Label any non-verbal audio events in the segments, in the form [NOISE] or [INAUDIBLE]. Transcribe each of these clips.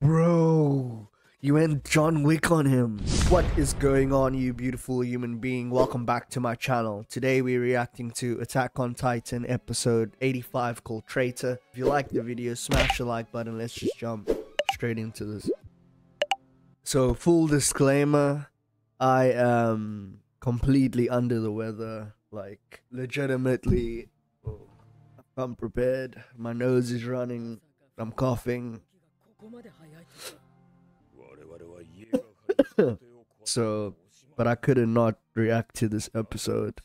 Bro, you went John Wick on him. What is going on, you beautiful human being? Welcome back to my channel. Today we're reacting to Attack on Titan episode 85 called Traitor. If you like the video, smash the like button. Let's just jump straight into this. So, full disclaimer, I am completely under the weather. Like, legitimately, oh, I'm prepared. My nose is running. I'm coughing. こまで早い我々は家が [COUGHS] so but I couldn't not react to this episode.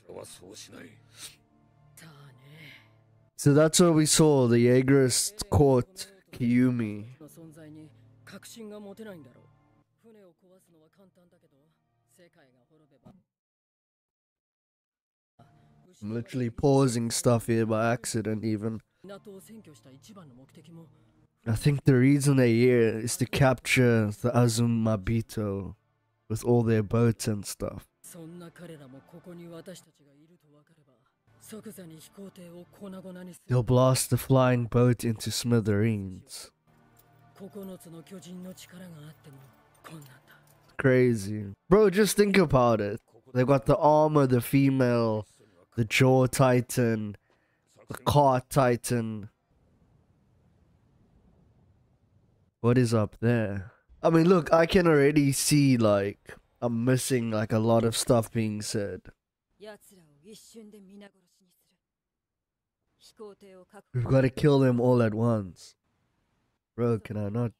So that's what we saw. The Jaegerist caught Kiyomi. I'm literally pausing stuff here by accident, even. I think the reason they're here is to capture the Azumabito with all their boats and stuff. They'll blast the flying boat into smithereens. Crazy. Bro, just think about it. They've got the armor, the female, the jaw titan, the car titan, What is up there? I mean, look, I can already see like I'm missing like a lot of stuff being said. We've got to kill them all at once. Bro, can I not?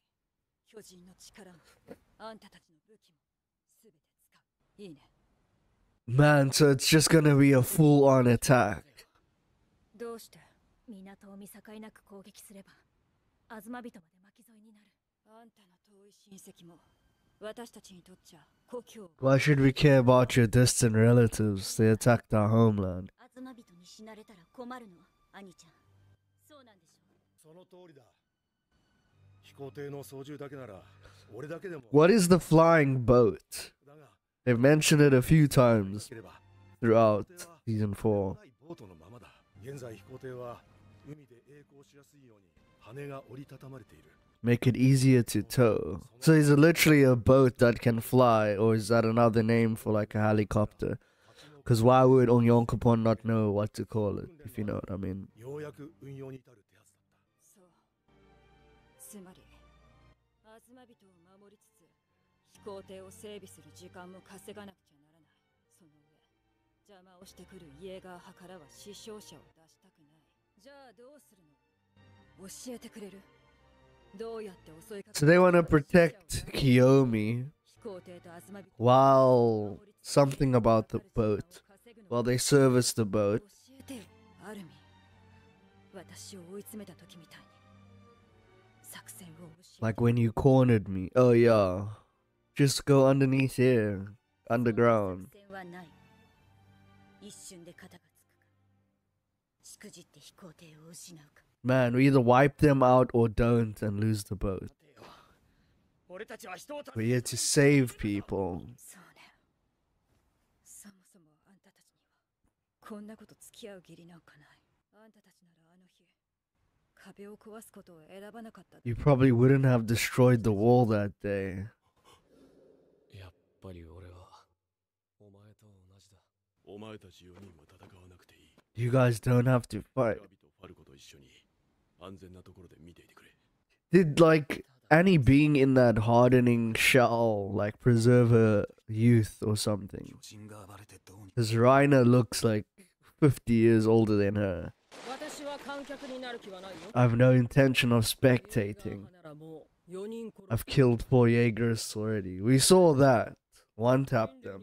Man, so it's just gonna be a full on attack. Why should we care about your distant relatives? They attacked our homeland. アズマ人に死なれたら困るの兄ちゃんそうなんでしょその通りだ飛行艇の操縦だけなら俺だけでも What is the flying boat? だが They've mentioned it a few な times ければ throughout 飛行艇 season は 4. ないボートのままだ現在飛行艇は海で曳航しやすいように羽が折りたたまれている Make it easier to tow. So is it literally a boat that can fly, or is that another name for like a helicopter? Because why would Onyankopon not know what to call it, if you know what I mean? So they want to protect Kiyomi while something about the boat, while they service the boat. Like when you cornered me. Oh, yeah. Just go underneath here, underground. Man, we either wipe them out or don't and lose the boat. We're here to save people. You probably wouldn't have destroyed the wall that day. You guys don't have to fight. Did like Annie being in that hardening shell like preserve her youth or something? Because Reiner looks like 50 years older than her. I've no intention of spectating. I've killed four Jaegers already. We saw that. One tapped them.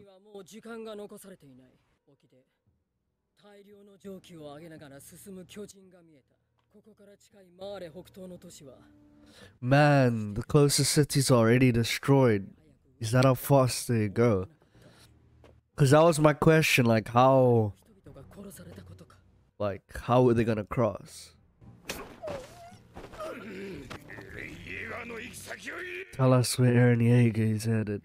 Man, the closest city's already destroyed. Is that how fast they go? Because that was my question, like how... Like, how are they gonna cross? Tell us where Eren Yeager is headed.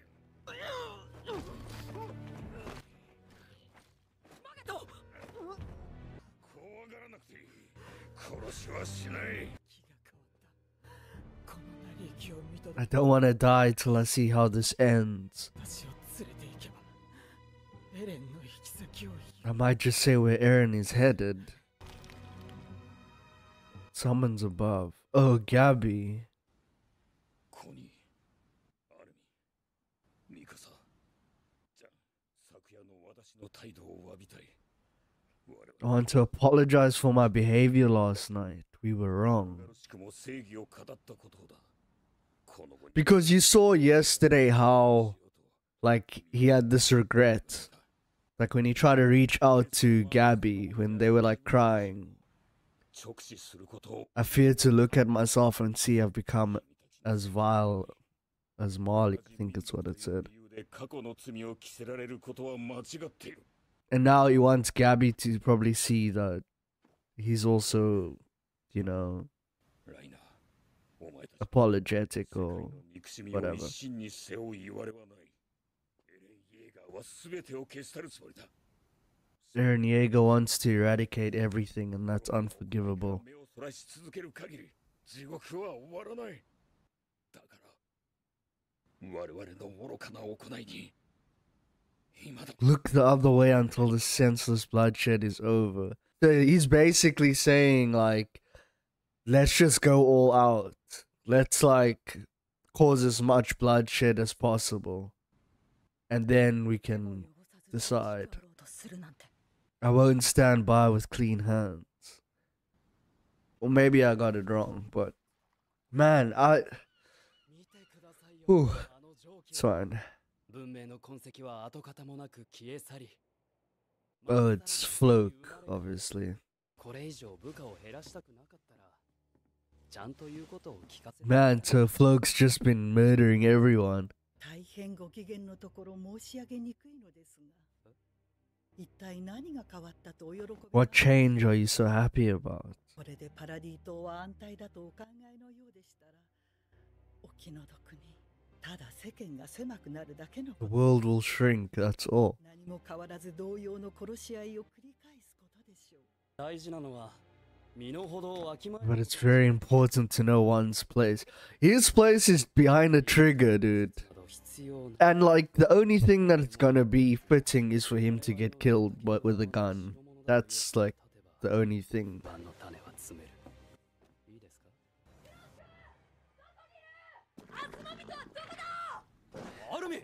I don't want to die till I see how this ends. I might just say where Eren is headed. Summons above. Oh, Gabi. I want to apologize for my behavior last night. We were wrong. Because you saw yesterday how, like, he had this regret. Like, when he tried to reach out to Gabi, when they were, like, crying. I fear to look at myself and see I've become as vile as Marley. I think it's what it said. And now he wants Gabi to probably see that he's also, you know, apologetic or whatever. Baron Yeager wants to eradicate everything, and that's unforgivable. Look the other way until the senseless bloodshed is over. So he's basically saying, like, let's just go all out let's like cause as much bloodshed as possible and then we can decide. I won't stand by with clean hands. Or maybe i got it wrong but man i Whew. it's fine. Oh it's Floch obviously. Man, so Floch's just been murdering everyone. 大変ご機嫌のところ申し上げにくいのですが、一体何が変わったとお喜び What change are you so happy about? これでパラディ島は安泰だとお考えのようでしたら、お気の毒に、ただ世間が狭くなるだけの。The world will shrink, that's all. 何も変わらず同様の殺し合いを繰り返すことでしょう。大事なのは、but it's very important to know one's place. His place is behind the trigger, dude. And like, the only thing that it's gonna be fitting is for him to get killed but with a gun. That's like, the only thing.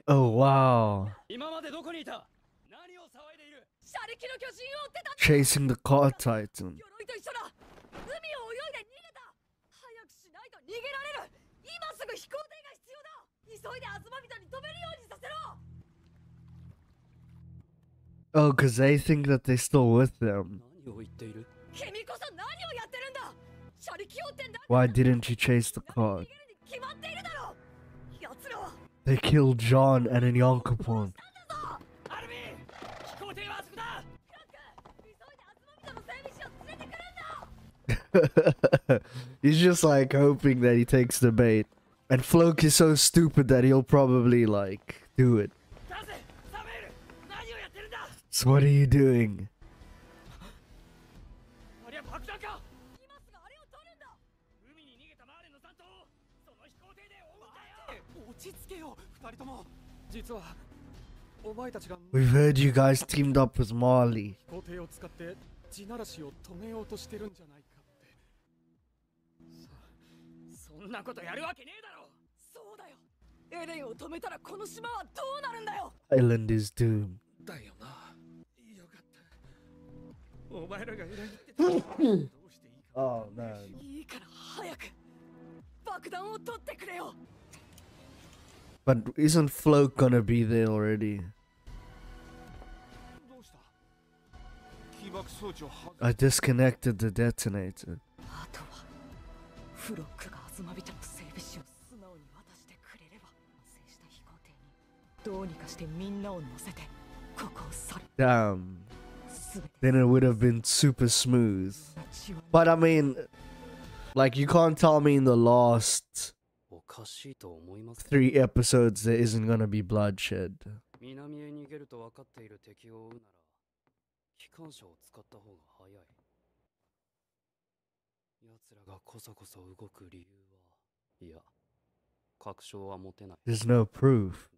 Oh wow. Chasing the car titan. 急いで東人に止めるようにさせろ Oh, because they think that they're still with them. Why didn't you chase the car? They killed John and Onyankopon. [LAUGHS] He's just like hoping that he takes the bait. And Floch is so stupid that he'll probably like do it. So what are you doing? We've heard you guys teamed up with Marley. エレンを止めたらこの島はどうなるんだよ Island is doomed. だよなよかったお前らが裏切ってたどうしていいか Oh man. いいから早く爆弾を取ってくれよ But isn't Floke gonna be there already? どうした起爆装置をは I disconnected the detonator. Damn. Then it would have been super smooth. But I mean, like you can't tell me in the last three episodes there isn't gonna be bloodshed. There's no proof.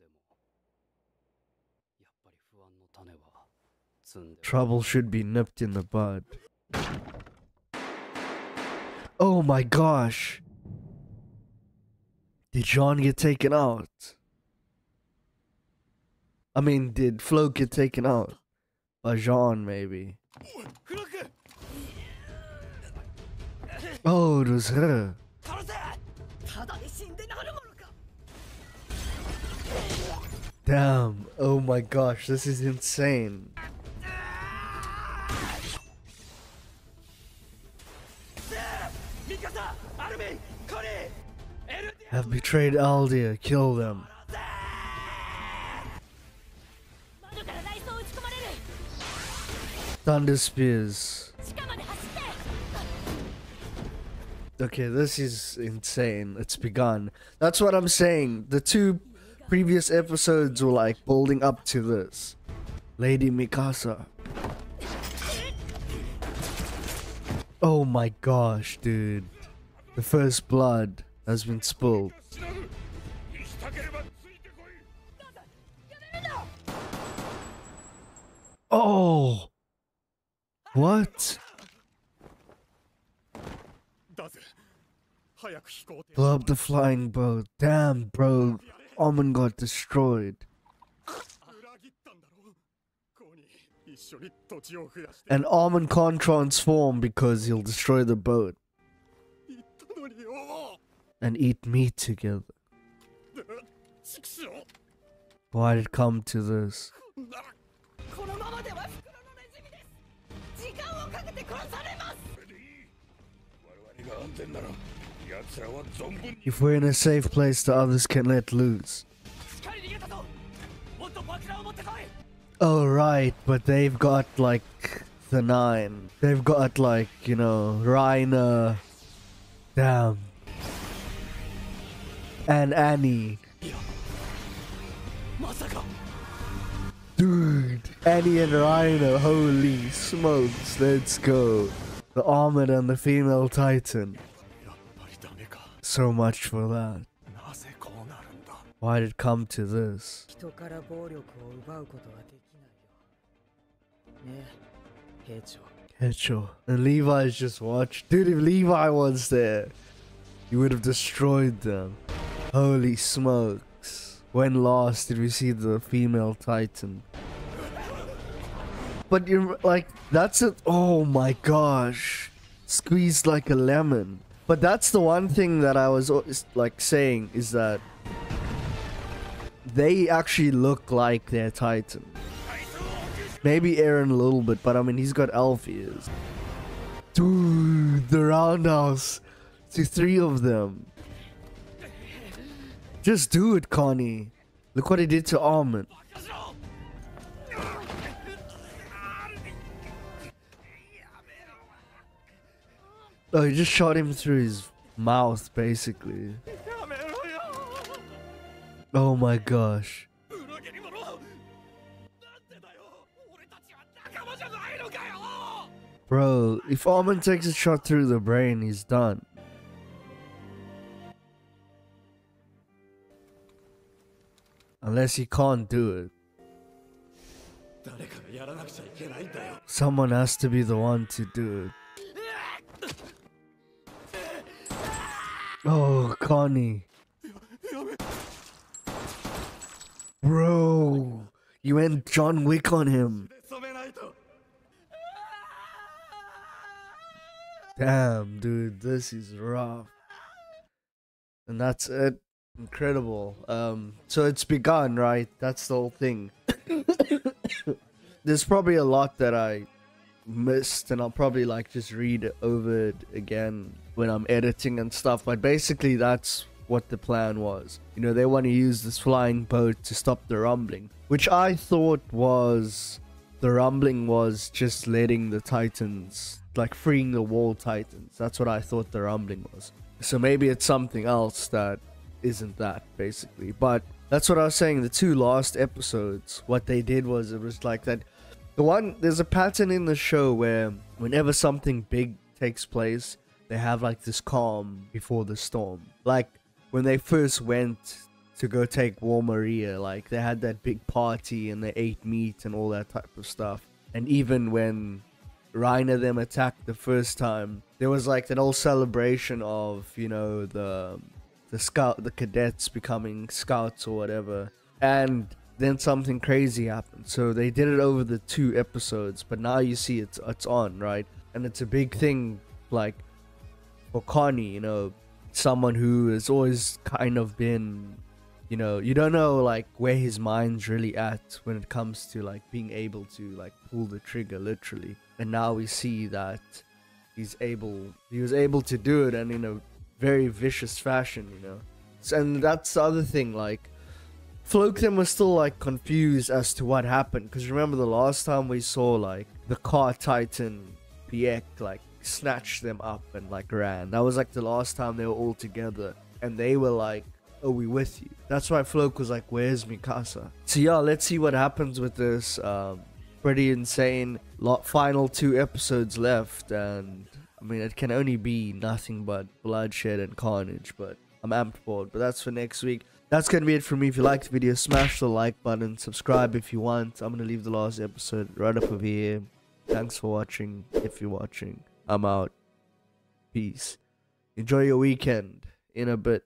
Trouble should be nipped in the bud. Oh my gosh! Did John get taken out? I mean, did Flo get taken out? By Jean, maybe. Oh, it was her. Damn. Oh my gosh, this is insane. Have betrayed Eldia. Kill them. Thunder Spears. Okay, this is insane. It's begun. That's what I'm saying. The two Previous episodes were like building up to this. Lady Mikasa. Oh my gosh, dude. The first blood has been spilled. Oh! What? Blow up the flying boat. Damn, bro. Armin got destroyed. And Armin can't transform because he'll destroy the boat. And eat meat together. Why did it come to this? If we're in a safe place, the others can let loose. Alright, right, but they've got like the nine. They've got like, you know, Reiner. Damn. And Annie. Dude, Annie and Reiner, holy smokes, let's go. The armored and the female titan. So much for that. Why did it come to this? Hecho. And Levi's just watched. Dude, if Levi was there, you would have destroyed them. Holy smokes. When last did we see the female titan? But you're like, that's it. Oh my gosh. Squeezed like a lemon. But that's the one thing that I was uh, like saying is that they actually look like their Titan. Maybe Eren a little bit, but I mean, he's got elf ears. Dude, the roundhouse to three of them. Just do it, Connie. Look what he did to Armin. Oh, he just shot him through his mouth, basically. Oh my gosh. Bro, if Armin takes a shot through the brain, he's done. Unless he can't do it. Someone has to be the one to do it. Oh, Connie. Bro, you went John Wick on him. Damn, dude, this is rough. And that's it. Incredible. Um, so it's begun, right? That's the whole thing. [COUGHS] There's probably a lot that I missed, and I'll probably like just read over it again when I'm editing and stuff. But basically, that's what the plan was. You know, they want to use this flying boat to stop the rumbling, which I thought was the rumbling was just letting the Titans, like freeing the wall Titans. That's what I thought the rumbling was. So maybe it's something else that isn't that, basically. But that's what I was saying. The two last episodes, what they did was it was like that. The one, there's a pattern in the show where whenever something big takes place, they have like this calm before the storm. Like when they first went to go take Wall Maria, like they had that big party and they ate meat and all that type of stuff. And even when Reiner them attacked the first time, there was like that whole celebration of you know the the scout the cadets becoming scouts or whatever, and then something crazy happened. So they did it over the two episodes, but now you see it's it's on right, and it's a big thing like for Connie, you know, someone who has always kind of been you know you don't know like where his mind's really at when it comes to like being able to like pull the trigger literally. And now we see that he's able he was able to do it and in a very vicious fashion you know? And that's the other thing like Floketem was still like confused as to what happened because remember the last time we saw like the car titan Pieck like snatched them up and like ran that was like the last time they were all together and they were like are we with you? That's why Floch was like, where's Mikasa? So yeah, let's see what happens with this. Um, pretty insane. Lot final two episodes left, and I mean it can only be nothing but bloodshed and carnage. But I'm amped for it. But that's for next week. That's gonna be it for me. If you liked the video, smash the like button, subscribe if you want. I'm gonna leave the last episode right up over here. Thanks for watching. If you're watching, I'm out. Peace. Enjoy your weekend. In a bit.